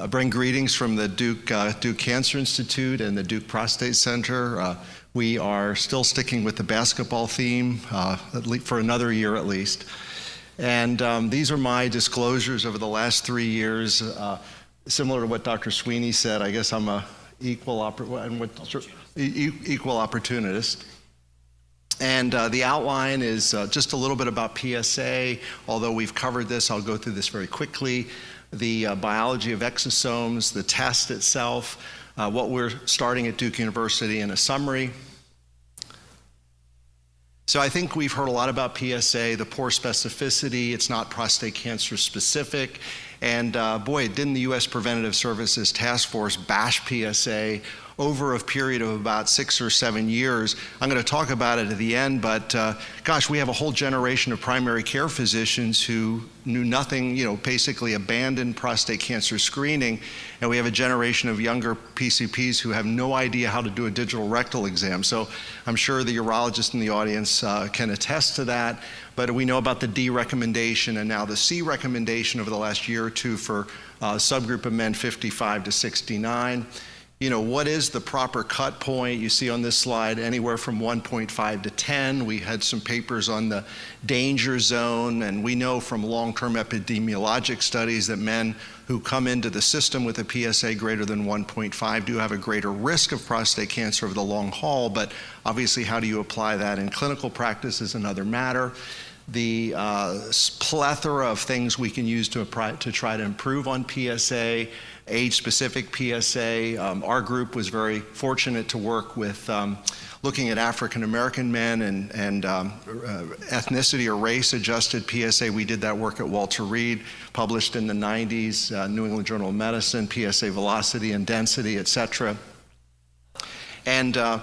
I bring greetings from the Duke, uh, Duke Cancer Institute and the Duke Prostate Center. Uh, we are still sticking with the basketball theme uh, for another year at least. And um, these are my disclosures over the last three years. Uh, similar to what Dr. Sweeney said, I guess I'm a equal, oppor- equal opportunist. And uh, the outline is uh, just a little bit about PSA. Although we've covered this, I'll go through this very quickly. The uh, biology of exosomes, the test itself, uh, what we're starting at Duke University in a summary. So I think we've heard a lot about PSA, the poor specificity. It's not prostate cancer specific. And uh, boy, didn't the U.S. Preventative Services Task Force bash PSA over a period of about six or seven years. I'm going to talk about it at the end, but uh, gosh, we have a whole generation of primary care physicians who knew nothing, you know, basically abandoned prostate cancer screening. And we have a generation of younger PCPs who have no idea how to do a digital rectal exam. So I'm sure the urologist in the audience uh, can attest to that. But we know about the D recommendation and now the C recommendation over the last year or two for uh, subgroup of men 55 to 69 you know, what is the proper cut point? You see on this slide anywhere from 1.5 to 10. We had some papers on the danger zone, and we know from long term epidemiologic studies that men who come into the system with a PSA greater than 1.5 do have a greater risk of prostate cancer over the long haul. But obviously, how do you apply that in clinical practice is another matter the uh, plethora of things we can use to, to try to improve on PSA, age specific PSA. Um, our group was very fortunate to work with um, looking at African American men and, and um, uh, ethnicity or race adjusted PSA. We did that work at Walter Reed, published in the 90s, uh, New England Journal of Medicine, PSA velocity and density, et cetera. And uh,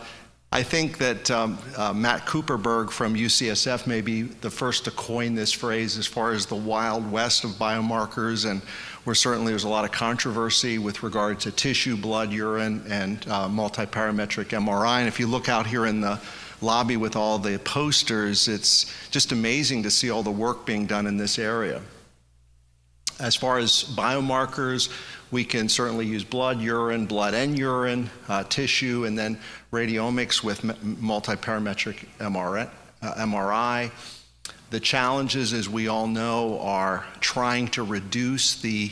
I think that um, uh, Matt Cooperberg from UCSF may be the first to coin this phrase as far as the wild west of biomarkers, and where certainly there's a lot of controversy with regard to tissue, blood, urine, and uh, multiparametric MRI. And if you look out here in the lobby with all the posters, it's just amazing to see all the work being done in this area. As far as biomarkers, we can certainly use blood, urine, blood and urine, uh, tissue, and then radiomics with multiparametric MRI, uh, MRI. The challenges, as we all know, are trying to reduce the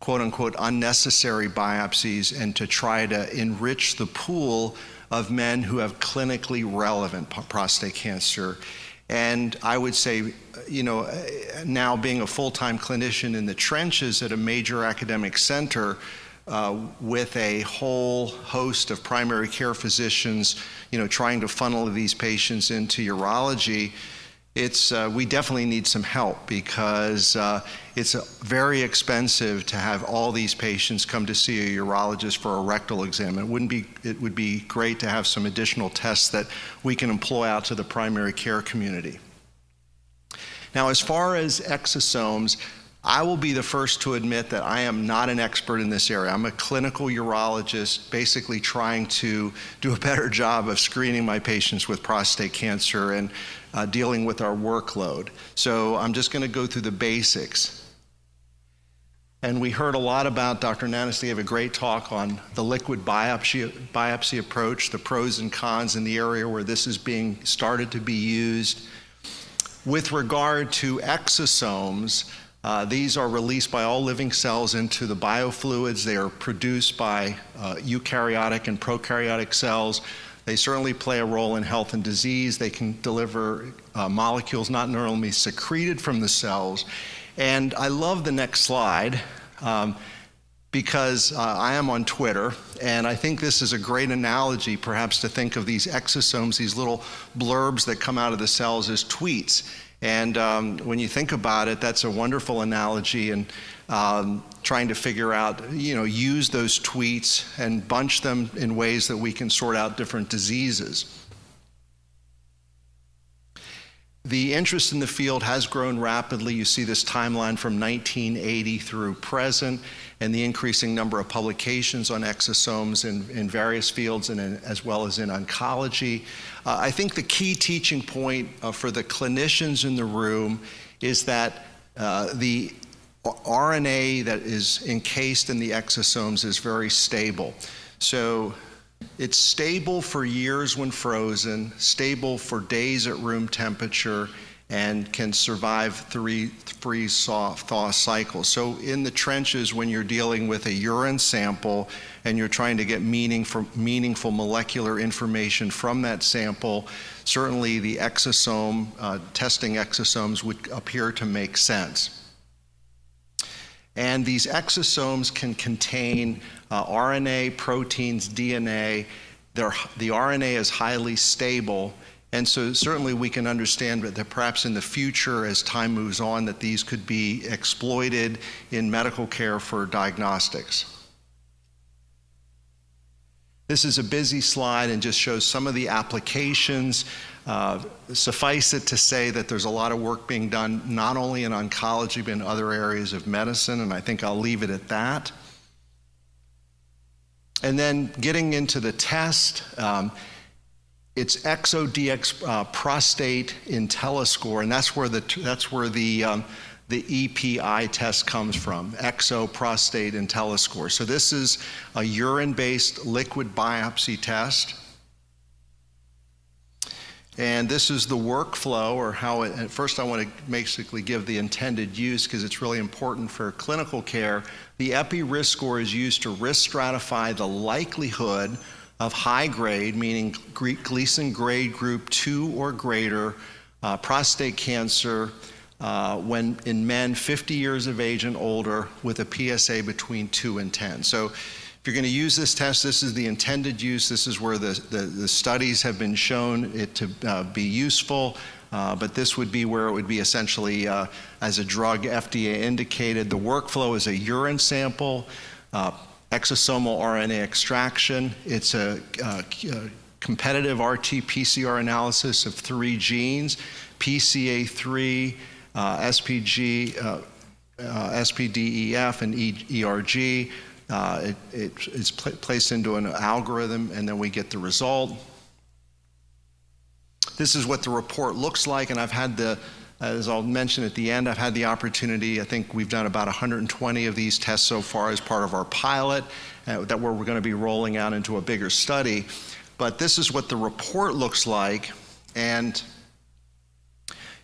quote unquote unnecessary biopsies and to try to enrich the pool of men who have clinically relevant prostate cancer. And I would say, you know, now being a full time clinician in the trenches at a major academic center uh, with a whole host of primary care physicians, you know, trying to funnel these patients into urology, it's, uh, we definitely need some help because uh, it's very expensive to have all these patients come to see a urologist for a rectal exam. It wouldn't be, it would be great to have some additional tests that we can employ out to the primary care community. Now, as far as exosomes, I will be the first to admit that I am not an expert in this area. I'm a clinical urologist, basically trying to do a better job of screening my patients with prostate cancer and uh, dealing with our workload. So I'm just going to go through the basics. And we heard a lot about Dr. Nanis gave a great talk on the liquid biopsy, biopsy approach, the pros and cons in the area where this is being started to be used. With regard to exosomes, uh, these are released by all living cells into the biofluids. They are produced by uh, eukaryotic and prokaryotic cells. They certainly play a role in health and disease. They can deliver uh, molecules not normally secreted from the cells. And I love the next slide um, because uh, I am on Twitter, and I think this is a great analogy, perhaps, to think of these exosomes, these little blurbs that come out of the cells, as tweets. And um, when you think about it, that's a wonderful analogy. And um, trying to figure out, you know, use those tweets and bunch them in ways that we can sort out different diseases. The interest in the field has grown rapidly. You see this timeline from 1980 through present, and the increasing number of publications on exosomes in, in various fields, and in, as well as in oncology. Uh, I think the key teaching point uh, for the clinicians in the room is that uh, the RNA that is encased in the exosomes is very stable. So it's stable for years when frozen, stable for days at room temperature, and can survive three freeze thaw cycles. So in the trenches, when you're dealing with a urine sample and you're trying to get meaningful, meaningful molecular information from that sample, certainly the exosome, uh, testing exosomes would appear to make sense. And these exosomes can contain uh, RNA, proteins, DNA. They're, the RNA is highly stable. And so certainly we can understand that perhaps in the future, as time moves on, that these could be exploited in medical care for diagnostics. This is a busy slide and just shows some of the applications. Uh, suffice it to say that there's a lot of work being done not only in oncology but in other areas of medicine, and I think I'll leave it at that. And then getting into the test, um, it's ExoDx uh, prostate IntelliScore, and that's where the that's where the um, the EPI test comes from, Exo Prostate IntelliScore. So this is a urine-based liquid biopsy test. And this is the workflow, or how it, first I want to basically give the intended use because it's really important for clinical care. The EPI risk score is used to risk stratify the likelihood of high grade, meaning Gleason grade group 2 or greater, uh, prostate cancer uh, when in men 50 years of age and older with a PSA between 2 and 10. So if you're going to use this test, this is the intended use. This is where the, the, the studies have been shown it to uh, be useful. Uh, but this would be where it would be essentially uh, as a drug FDA indicated. The workflow is a urine sample, uh, exosomal RNA extraction. It's a, a uh, competitive RT PCR analysis of three genes PCA3, uh, SPG, uh, uh, SPDEF, and ERG. It, it, it's pl placed into an algorithm, and then we get the result. This is what the report looks like, and I've had the as I'll mention at the end, I've had the opportunity, I think we've done about 120 of these tests so far as part of our pilot uh, that we're, we're going to be rolling out into a bigger study. But this is what the report looks like. And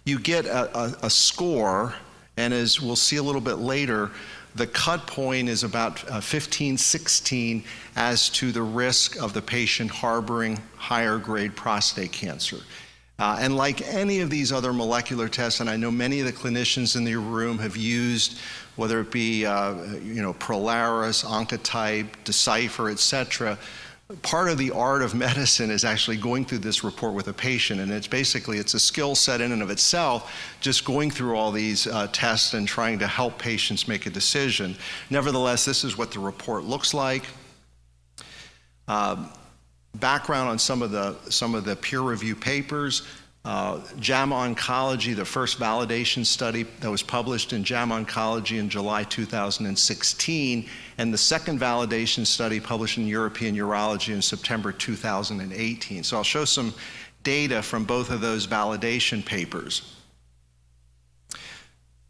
you get a, a, a score, and as we'll see a little bit later, the cut point is about uh, 15, 16 as to the risk of the patient harboring higher grade prostate cancer. Uh, and like any of these other molecular tests, and I know many of the clinicians in the room have used, whether it be uh, you know Prolaris, Oncotype, Decipher, et cetera, part of the art of medicine is actually going through this report with a patient and it's basically it's a skill set in and of itself just going through all these uh, tests and trying to help patients make a decision. Nevertheless this is what the report looks like. Uh, background on some of the some of the peer review papers uh, JAMA Oncology, the first validation study that was published in JAMA Oncology in July 2016, and the second validation study published in European Urology in September 2018. So I'll show some data from both of those validation papers.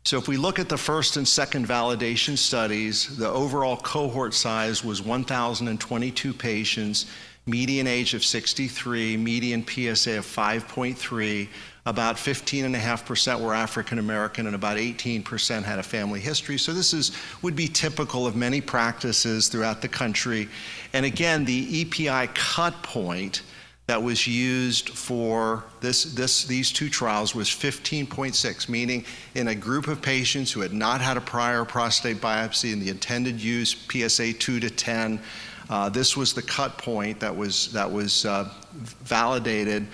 So if we look at the first and second validation studies, the overall cohort size was 1,022 patients median age of 63, median PSA of 5.3. About 15.5% were African American, and about 18% had a family history. So this is would be typical of many practices throughout the country. And again, the EPI cut point that was used for this, this, these two trials was 15.6, meaning in a group of patients who had not had a prior prostate biopsy and the intended use PSA 2 to 10, uh, this was the cut point that was, that was uh, validated.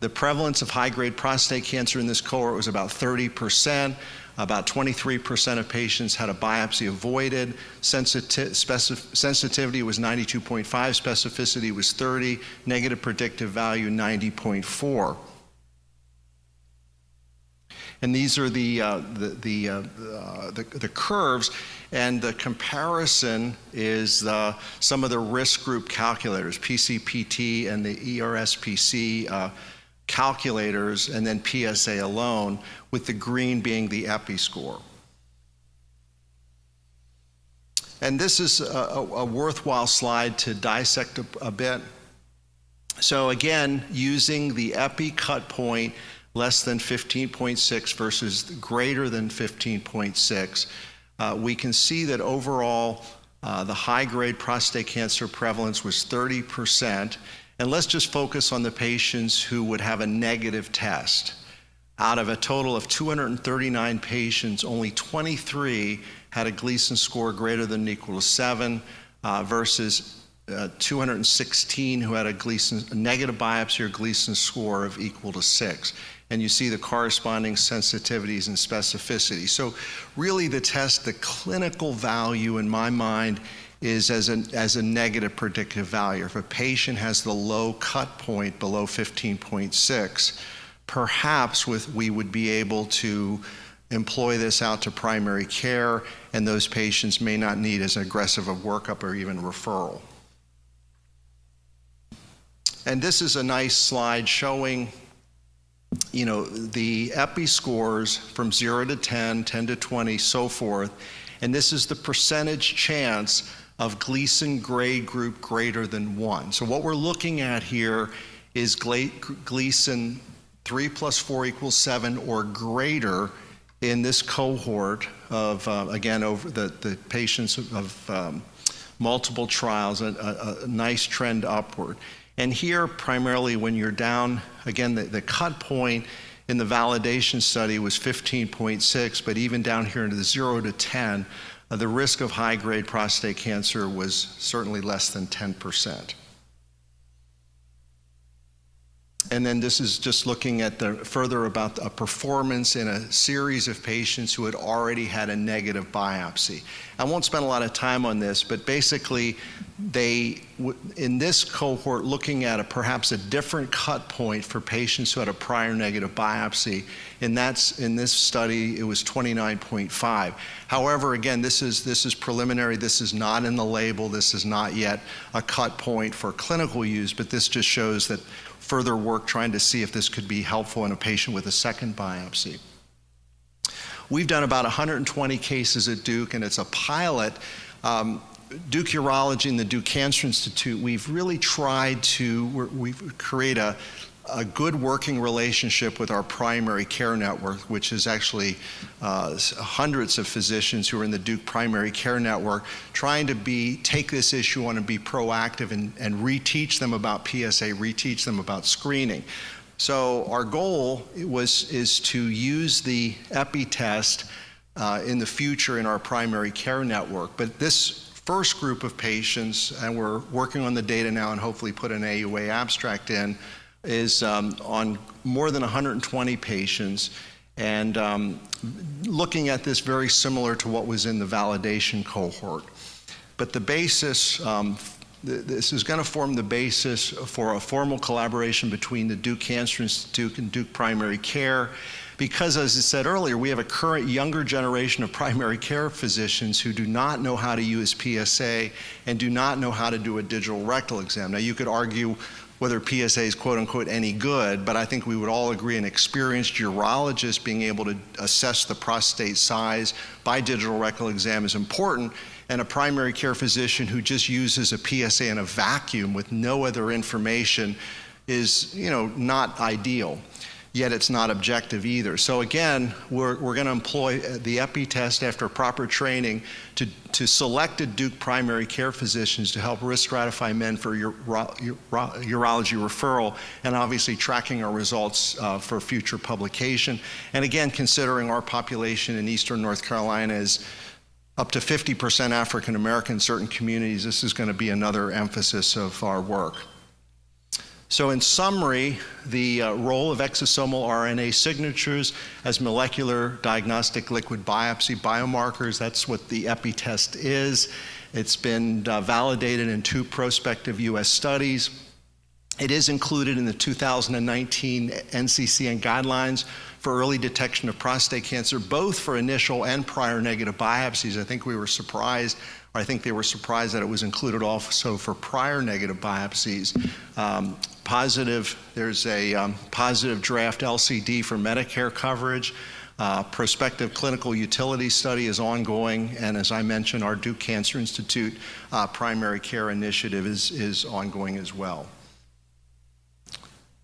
The prevalence of high-grade prostate cancer in this cohort was about 30%. About 23% of patients had a biopsy avoided. Sensiti sensitivity was 92.5, specificity was 30, negative predictive value 90.4. And these are the, uh, the, the, uh, the, the, curves. And the comparison is uh, some of the risk group calculators, PCPT and the ERSPC uh, calculators, and then PSA alone, with the green being the EPI score. And this is a, a worthwhile slide to dissect a, a bit. So again, using the epi cut point less than 15.6 versus greater than 15.6, uh, we can see that overall uh, the high grade prostate cancer prevalence was 30%. And let's just focus on the patients who would have a negative test. Out of a total of 239 patients, only 23 had a Gleason score greater than or equal to 7 uh, versus uh, 216 who had a Gleason a negative biopsy or Gleason score of equal to 6 and you see the corresponding sensitivities and specificity. So really the test, the clinical value in my mind is as a, as a negative predictive value. If a patient has the low cut point below 15.6, perhaps with, we would be able to employ this out to primary care and those patients may not need as aggressive a workup or even referral. And this is a nice slide showing you know, the EPI scores from 0 to 10, 10 to 20, so forth. And this is the percentage chance of Gleason grade group greater than 1. So what we're looking at here is Gleason 3 plus 4 equals 7 or greater in this cohort of, uh, again, over the, the patients of um, multiple trials, a, a, a nice trend upward. And here, primarily, when you're down, again, the, the cut point in the validation study was 15.6, but even down here into the 0 to 10, uh, the risk of high grade prostate cancer was certainly less than 10%. And then this is just looking at the further about a performance in a series of patients who had already had a negative biopsy. I won't spend a lot of time on this, but basically they, in this cohort, looking at a, perhaps a different cut point for patients who had a prior negative biopsy. And that's, in this study, it was 29.5. However, again, this is, this is preliminary. This is not in the label. This is not yet a cut point for clinical use, but this just shows that further work trying to see if this could be helpful in a patient with a second biopsy. We've done about 120 cases at Duke, and it's a pilot. Um, Duke Urology and the Duke Cancer Institute, we've really tried to we create a, a good working relationship with our primary care network, which is actually uh, hundreds of physicians who are in the Duke primary care network, trying to be take this issue on and be proactive and, and reteach them about PSA, reteach them about screening. So our goal was is to use the EPI test uh, in the future in our primary care network. But this first group of patients, and we're working on the data now and hopefully put an AUA abstract in, is um, on more than 120 patients and um, looking at this very similar to what was in the validation cohort. But the basis, um, th this is going to form the basis for a formal collaboration between the Duke Cancer Institute and Duke Primary Care because, as I said earlier, we have a current younger generation of primary care physicians who do not know how to use PSA and do not know how to do a digital rectal exam. Now, you could argue whether PSA is quote unquote any good, but I think we would all agree an experienced urologist being able to assess the prostate size by digital rectal exam is important. And a primary care physician who just uses a PSA in a vacuum with no other information is, you know, not ideal yet it's not objective either. So again, we're, we're going to employ the EPI test after proper training to, to selected Duke primary care physicians to help risk stratify men for uro, uro, urology referral and obviously tracking our results uh, for future publication. And again, considering our population in eastern North Carolina is up to 50% African American in certain communities, this is going to be another emphasis of our work. So, in summary, the uh, role of exosomal RNA signatures as molecular diagnostic liquid biopsy biomarkers, that's what the EPI test is. It's been uh, validated in two prospective US studies. It is included in the 2019 NCCN guidelines for early detection of prostate cancer, both for initial and prior negative biopsies. I think we were surprised I think they were surprised that it was included also for prior negative biopsies. Um, positive, there's a um, positive draft LCD for Medicare coverage. Uh, prospective clinical utility study is ongoing, and as I mentioned, our Duke Cancer Institute uh, primary care initiative is, is ongoing as well.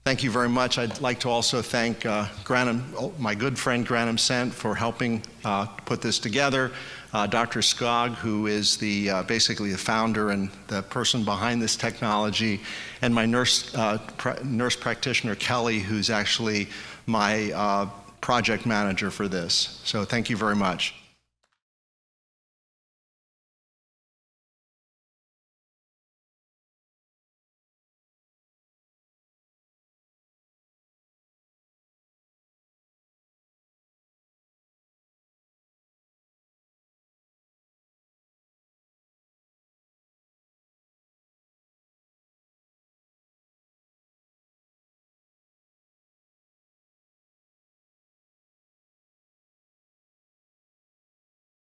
Thank you very much. I'd like to also thank uh, Grannum, oh, my good friend Grannum Sant for helping uh, put this together. Uh, Dr. Skog, who is the uh, basically the founder and the person behind this technology, and my nurse uh, nurse practitioner Kelly, who's actually my uh, project manager for this. So thank you very much.